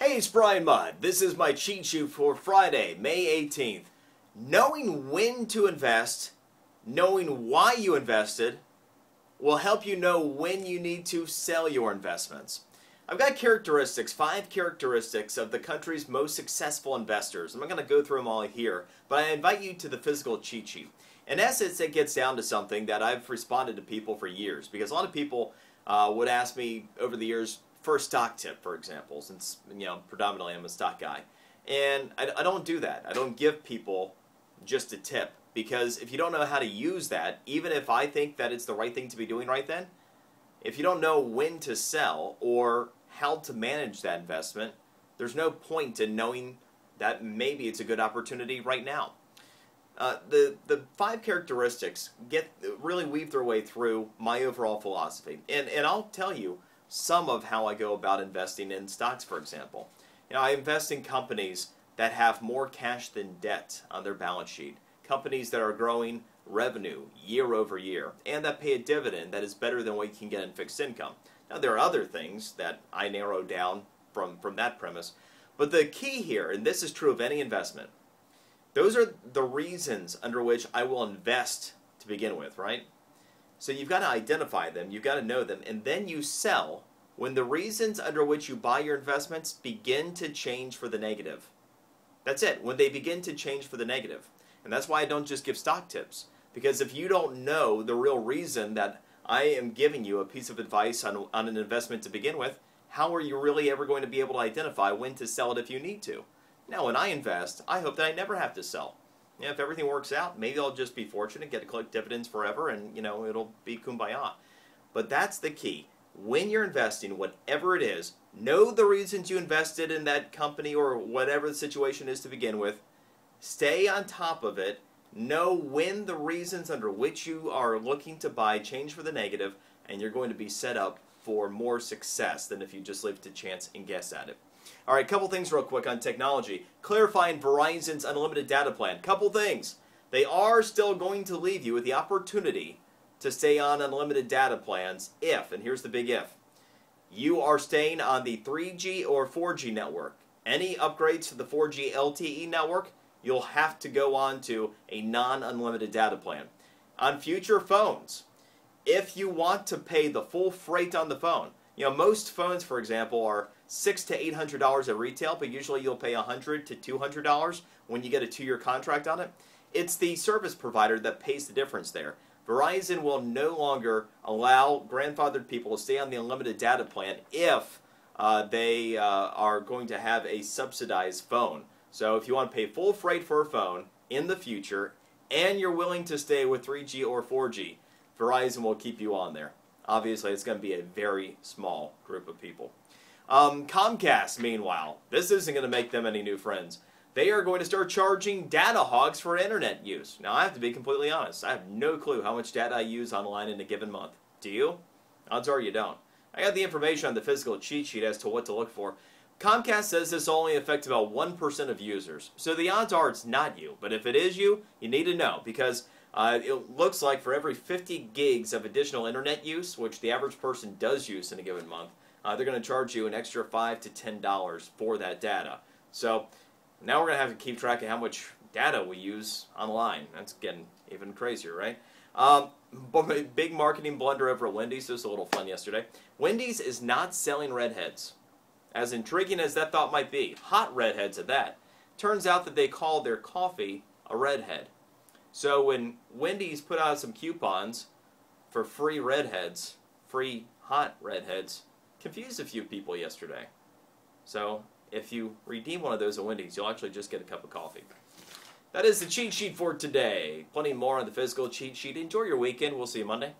Hey, it's Brian Mudd. This is my cheat sheet for Friday, May 18th. Knowing when to invest, knowing why you invested, will help you know when you need to sell your investments. I've got characteristics, five characteristics of the country's most successful investors. I'm not going to go through them all here, but I invite you to the physical cheat sheet. In essence, it gets down to something that I've responded to people for years because a lot of people uh, would ask me over the years, for a stock tip, for example, since you know predominantly I'm a stock guy, and I, I don't do that. I don't give people just a tip because if you don't know how to use that, even if I think that it's the right thing to be doing right then, if you don't know when to sell or how to manage that investment, there's no point in knowing that maybe it's a good opportunity right now. Uh, the the five characteristics get really weave their way through my overall philosophy, and and I'll tell you some of how I go about investing in stocks, for example. You know, I invest in companies that have more cash than debt on their balance sheet, companies that are growing revenue year over year, and that pay a dividend that is better than what you can get in fixed income. Now, there are other things that I narrow down from, from that premise, but the key here, and this is true of any investment, those are the reasons under which I will invest to begin with, right? So you've got to identify them, you've got to know them, and then you sell when the reasons under which you buy your investments begin to change for the negative. That's it, when they begin to change for the negative. And that's why I don't just give stock tips. Because if you don't know the real reason that I am giving you a piece of advice on, on an investment to begin with, how are you really ever going to be able to identify when to sell it if you need to? Now, when I invest, I hope that I never have to sell if everything works out, maybe I'll just be fortunate, get to collect dividends forever, and you know it'll be kumbaya. But that's the key. When you're investing, whatever it is, know the reasons you invested in that company or whatever the situation is to begin with. Stay on top of it. Know when the reasons under which you are looking to buy change for the negative, and you're going to be set up for more success than if you just lived to chance and guess at it. All right, couple things real quick on technology. Clarifying Verizon's unlimited data plan. Couple things. They are still going to leave you with the opportunity to stay on unlimited data plans if, and here's the big if, you are staying on the 3G or 4G network. Any upgrades to the 4G LTE network, you'll have to go on to a non-unlimited data plan. On future phones, if you want to pay the full freight on the phone, you know, most phones, for example, are six to eight hundred dollars at retail, but usually you'll pay a hundred to two hundred dollars when you get a two-year contract on it. It's the service provider that pays the difference there. Verizon will no longer allow grandfathered people to stay on the unlimited data plan if uh, they uh, are going to have a subsidized phone. So if you want to pay full freight for a phone in the future and you're willing to stay with 3G or 4G, Verizon will keep you on there. Obviously, it's going to be a very small group of people. Um, Comcast, meanwhile, this isn't going to make them any new friends. They are going to start charging data hogs for internet use. Now, I have to be completely honest. I have no clue how much data I use online in a given month. Do you? Odds are you don't. I got the information on the physical cheat sheet as to what to look for. Comcast says this only affects about 1% of users. So the odds are it's not you. But if it is you, you need to know because uh, it looks like for every 50 gigs of additional internet use, which the average person does use in a given month, uh, they're going to charge you an extra 5 to $10 for that data. So now we're going to have to keep track of how much data we use online. That's getting even crazier, right? Um, big marketing blunder over Wendy's. This was a little fun yesterday. Wendy's is not selling redheads. As intriguing as that thought might be, hot redheads at that. Turns out that they call their coffee a redhead. So when Wendy's put out some coupons for free redheads, free hot redheads, confused a few people yesterday. So if you redeem one of those at Wendy's, you'll actually just get a cup of coffee. That is the cheat sheet for today. Plenty more on the physical cheat sheet. Enjoy your weekend. We'll see you Monday.